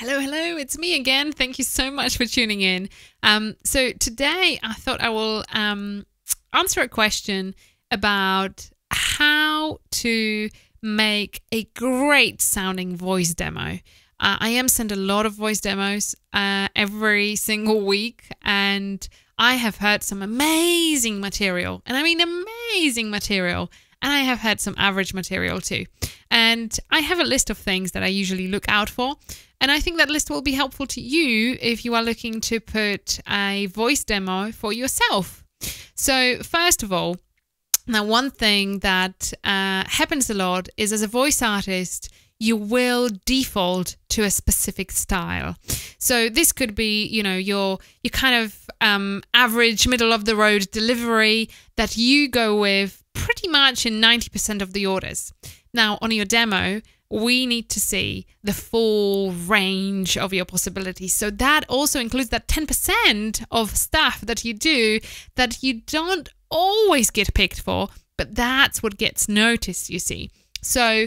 Hello, hello, it's me again. Thank you so much for tuning in. Um, so, today I thought I will um, answer a question about how to make a great sounding voice demo. Uh, I am sent a lot of voice demos uh, every single week, and I have heard some amazing material, and I mean amazing material, and I have heard some average material too. And I have a list of things that I usually look out for. And I think that list will be helpful to you if you are looking to put a voice demo for yourself. So, first of all, now, one thing that uh, happens a lot is as a voice artist, you will default to a specific style. So this could be, you know, your your kind of um, average middle of the road delivery that you go with pretty much in 90% of the orders. Now, on your demo, we need to see the full range of your possibilities. So that also includes that 10% of stuff that you do that you don't always get picked for, but that's what gets noticed, you see. So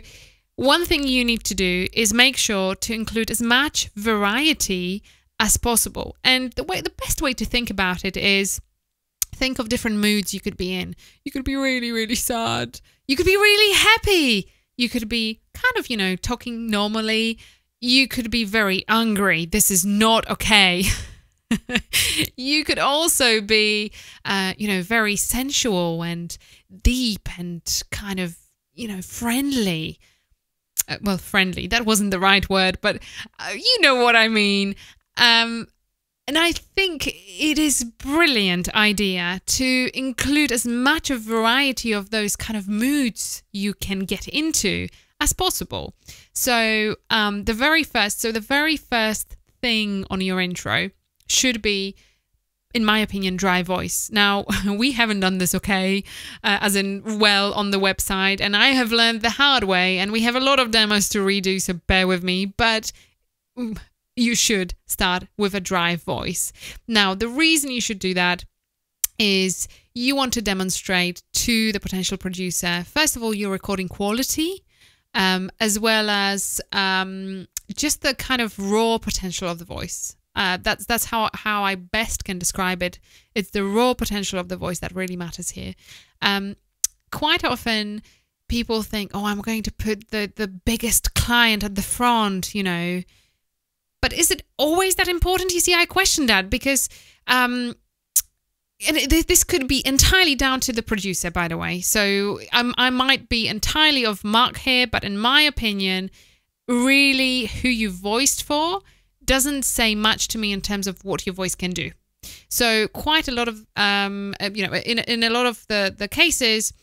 one thing you need to do is make sure to include as much variety as possible. And the way the best way to think about it is think of different moods you could be in. You could be really, really sad. You could be really happy. You could be kind of, you know, talking normally. You could be very angry. This is not okay. you could also be, uh, you know, very sensual and deep and kind of, you know, friendly. Uh, well, friendly, that wasn't the right word, but uh, you know what I mean. Um, and I think it is brilliant idea to include as much of variety of those kind of moods you can get into as possible. So um, the very first, so the very first thing on your intro should be in my opinion, dry voice. Now, we haven't done this okay, uh, as in well on the website, and I have learned the hard way, and we have a lot of demos to redo, so bear with me. But mm, you should start with a dry voice. Now, the reason you should do that is you want to demonstrate to the potential producer, first of all, your recording quality, um, as well as um, just the kind of raw potential of the voice. Uh, that's that's how how I best can describe it. It's the raw potential of the voice that really matters here. Um, quite often, people think, "Oh, I'm going to put the the biggest client at the front," you know, but is it always that important? You see, I question that because um, and this could be entirely down to the producer, by the way. So um, I might be entirely of mark here, but in my opinion, really who you voiced for doesn't say much to me in terms of what your voice can do. So quite a lot of, um, uh, you know, in, in a lot of the, the cases,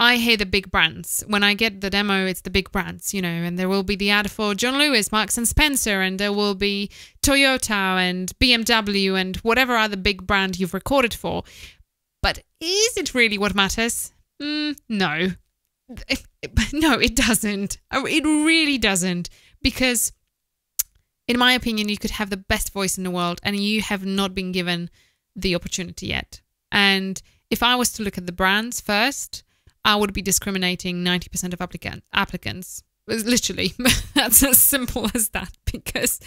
I hear the big brands. When I get the demo, it's the big brands, you know, and there will be the ad for John Lewis, Marks and Spencer, and there will be Toyota and BMW and whatever other big brand you've recorded for. But is it really what matters? Mm, no. No, it doesn't. Oh, it really doesn't. Because, in my opinion, you could have the best voice in the world and you have not been given the opportunity yet. And if I was to look at the brands first, I would be discriminating 90% of applicant, applicants. Literally, that's as simple as that. Because,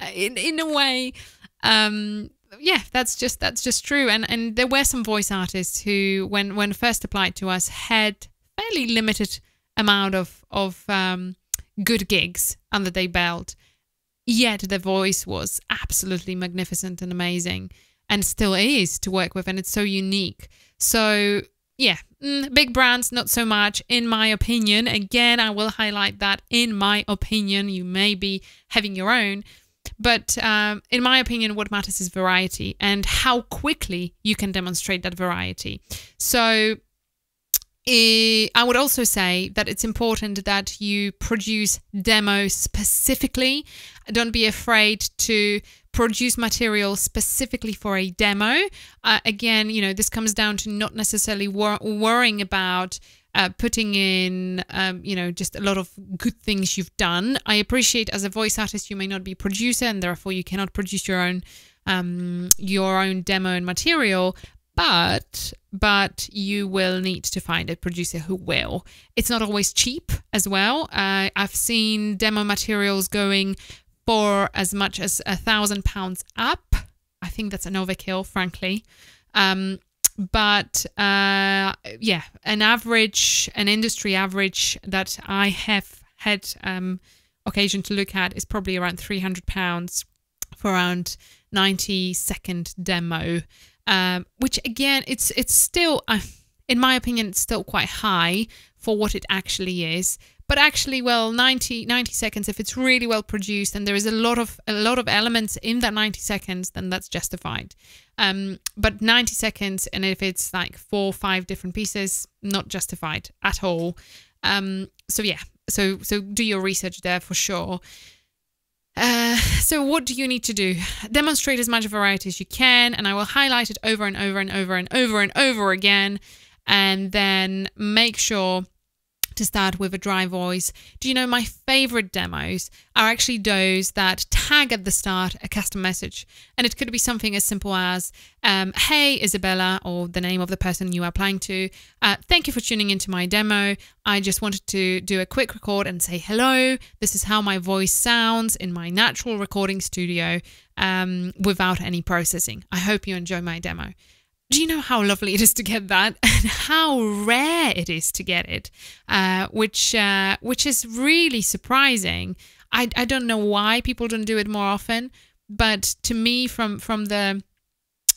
uh, in in a way, um, yeah, that's just that's just true. And and there were some voice artists who, when when first applied to us, had fairly limited amount of of um, good gigs under their belt. Yet their voice was absolutely magnificent and amazing, and still is to work with, and it's so unique. So yeah, mm, big brands, not so much, in my opinion. Again, I will highlight that in my opinion. You may be having your own. But um, in my opinion, what matters is variety and how quickly you can demonstrate that variety. So I would also say that it's important that you produce demos specifically. Don't be afraid to produce material specifically for a demo. Uh, again, you know, this comes down to not necessarily wor- worrying about uh, putting in, um, you know, just a lot of good things you've done. I appreciate as a voice artist, you may not be producer and therefore you cannot produce your own um, your own demo and material, but but you will need to find a producer who will. It's not always cheap as well. Uh, I've seen demo materials going for as much as a thousand pounds up. I think that's an overkill, frankly. Um, but uh, yeah, an average, an industry average that I have had um, occasion to look at is probably around three hundred pounds for around ninety second demo. Um, which again, it's it's still, uh, in my opinion, it's still quite high for what it actually is. But actually well 90 90 seconds if it's really well produced and there is a lot of a lot of elements in that 90 seconds then that's justified. Um, but 90 seconds and if it's like four or five different pieces not justified at all. Um, so yeah. So so do your research there for sure. Uh, so what do you need to do? Demonstrate as much variety as you can, and I will highlight it over and over and over and over and over again, and then make sure to start with a dry voice. Do you know my favorite demos are actually those that tag at the start a custom message? And it could be something as simple as, um, Hey, Izabela, or the name of the person you are applying to. Uh, thank you for tuning into my demo. I just wanted to do a quick record and say hello. This is how my voice sounds in my natural recording studio um, without any processing. I hope you enjoy my demo do you know how lovely it is to get that? And how rare it is to get it uh, which uh, which is really surprising. I, I don't know why people don't do it more often but to me from from the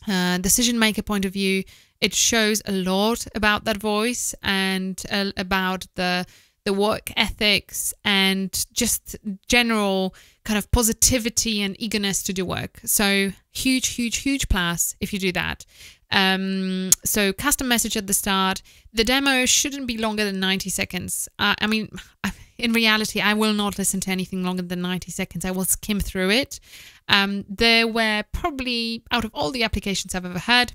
uh, decision maker point of view it shows a lot about that voice and uh, about the the work ethics and just general kind of positivity and eagerness to do work. So huge huge huge plus if you do that um, so custom message at the start. The demo shouldn't be longer than 90 seconds. Uh, I mean, in reality, I will not listen to anything longer than 90 seconds. I will skim through it. Um, there were probably, out of all the applications I've ever had,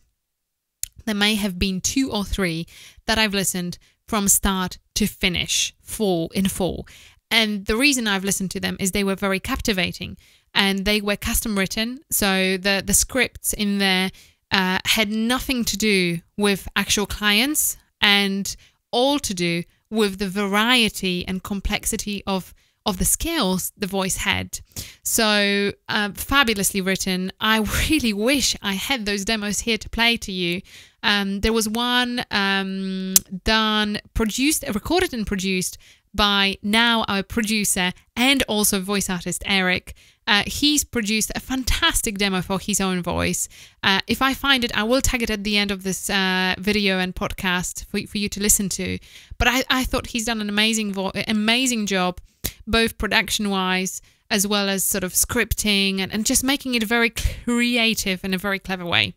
there may have been two or three that I've listened from start to finish full in full. And the reason I've listened to them is they were very captivating and they were custom written. So the the scripts in there uh, had nothing to do with actual clients and all to do with the variety and complexity of of the skills the voice had. So uh, fabulously written. I really wish I had those demos here to play to you. Um, there was one um, done, produced, recorded and produced by now our producer and also voice artist Eric. Uh, he's produced a fantastic demo for his own voice. Uh, if I find it, I will tag it at the end of this uh, video and podcast for, for you to listen to. But I, I thought he's done an amazing amazing job, both production wise as well as sort of scripting and, and just making it very creative in a very clever way.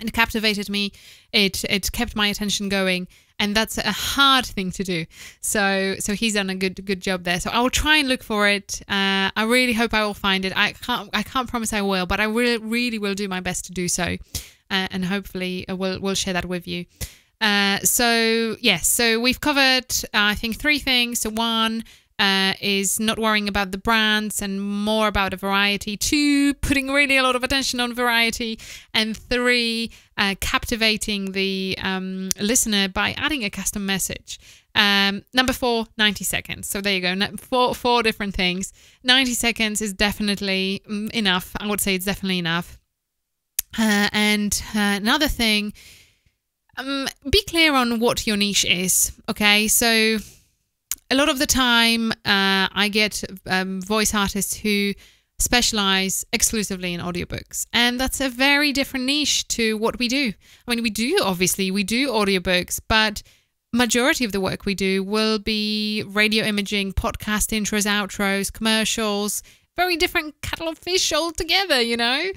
It captivated me. It it kept my attention going and that's a hard thing to do. So so he's done a good good job there. So I will try and look for it. Uh, I really hope I will find it. I can't I can't promise I will, but I really really will do my best to do so, uh, and hopefully uh, we'll we'll share that with you. Uh, so yes, so we've covered uh, I think three things. So one uh, is not worrying about the brands and more about a variety. Two, putting really a lot of attention on variety. And three, uh, captivating the um, listener by adding a custom message. Um, number four, 90 seconds. So there you go. Four, four different things. 90 seconds is definitely mm, enough. I would say it's definitely enough. Uh, and uh, another thing, um, be clear on what your niche is. Okay. So a lot of the time, uh, I get um, voice artists who specialize exclusively in audiobooks. And that's a very different niche to what we do. I mean, we do, obviously, we do audiobooks, but majority of the work we do will be radio imaging, podcast intros, outros, commercials, very different kettle of fish altogether, you know?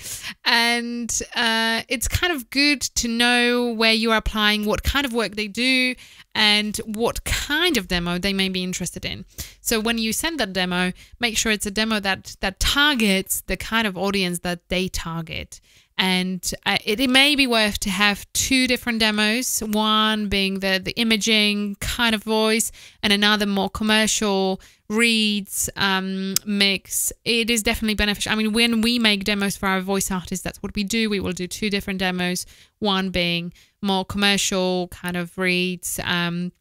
And uh, it's kind of good to know where you are applying, what kind of work they do, and what kind of demo they may be interested in. So when you send that demo, make sure it's a demo that that targets the kind of audience that they target. And uh, it, it may be worth to have two different demos, one being the, the imaging kind of voice and another more commercial reads um, mix. It is definitely beneficial. I mean, when we make demos for our voice artists, that's what we do. We will do two different demos, one being more commercial kind of reads. Um,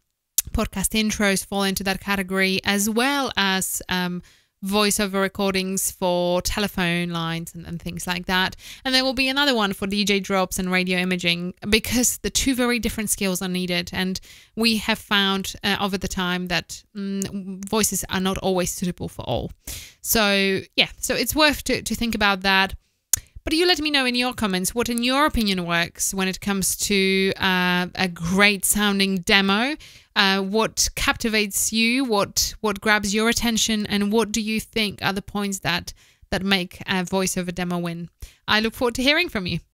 podcast intros fall into that category, as well as um, voiceover recordings for telephone lines and, and things like that. And there will be another one for DJ drops and radio imaging because the two very different skills are needed. And we have found uh, over the time that mm, voices are not always suitable for all. So, yeah, so it's worth to, to think about that. But you let me know in your comments what, in your opinion, works when it comes to uh, a great sounding demo. Uh, what captivates you? What what grabs your attention? And what do you think are the points that that make a voiceover demo win? I look forward to hearing from you.